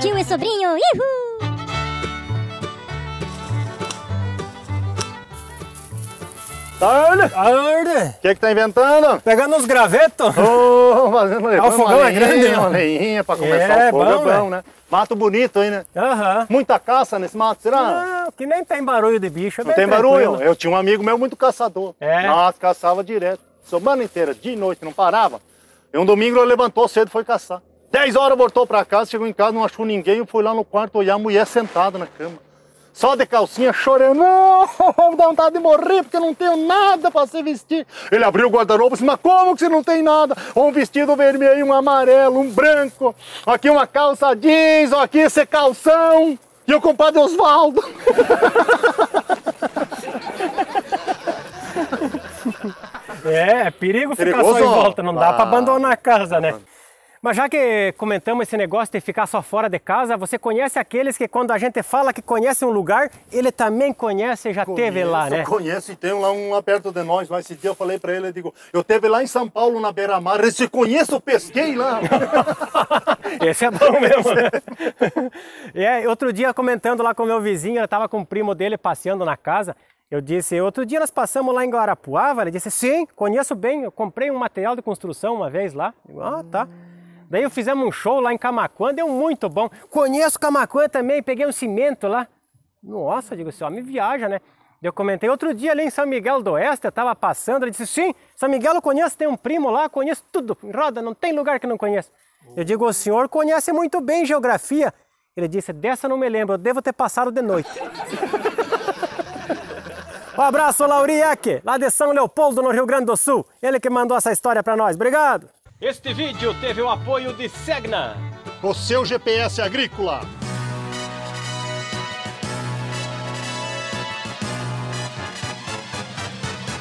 Tio e sobrinho, ihu! Tarde! Tarde! O que que tá inventando? Pegando uns gravetos? Ô, fazendo Ah, o fogão é grande, né? Uma leinha pra começar É, o fogo, bom, é bom, né? Mato bonito aí, né? Aham. Muita caça nesse mato, será? Não, que nem tem barulho de bicho. é Não tem barulho? tranquilo. Eu tinha um amigo meu muito caçador. É? Nossa, caçava direto. Semana inteira, de noite, não parava. E um domingo ele levantou cedo e foi caçar. 10 horas voltou pra casa, chegou em casa, não achou ninguém. Eu fui lá no quarto olhar a mulher sentada na cama. Só de calcinha, chorando. Não, dá vontade de morrer porque eu não tenho nada pra se vestir. Ele abriu o guarda-roupa e disse, mas como que você não tem nada? Um vestido vermelho, um amarelo, um branco. Aqui uma calça jeans, aqui esse calção. E o compadre Osvaldo. É, é perigo ficar Perigoso, só em volta, não dá Ah. pra abandonar a casa, né? Mas já que comentamos esse negócio de ficar só fora de casa, você conhece aqueles que quando a gente fala que conhece um lugar, ele também conhece e já teve lá, né? Eu conheço e tem lá um lá perto de nós. Mas esse dia eu falei pra ele, eu digo, eu teve lá em São Paulo, na beira-mar, se conhece, eu pesquei lá. Esse é bom mesmo, né? é, outro dia comentando lá com meu vizinho, eu tava com o primo dele passeando na casa. Eu disse, outro dia nós passamos lá em Guarapuava. Ele disse, sim, conheço bem. Eu comprei um material de construção uma vez lá. Eu ah, tá. Daí fizemos um show lá em Camacuã, deu muito bom. Conheço Camacuã também, peguei um cimento lá. Nossa, digo, esse homem viaja, né? Eu comentei outro dia ali em São Miguel do Oeste, eu estava passando, ele disse, sim, São Miguel eu conheço, tem um primo lá, conheço tudo, roda, não tem lugar que não conheço. Eu digo, o senhor conhece muito bem geografia. Ele disse, dessa não me lembro, eu devo ter passado de noite. um abraço, Lauriac, lá de São Leopoldo, no Rio Grande do Sul. Ele que mandou essa história para nós. Obrigado. Este vídeo teve o apoio de Segna. O seu GPS agrícola.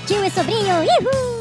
Tio e sobrinho, ihu!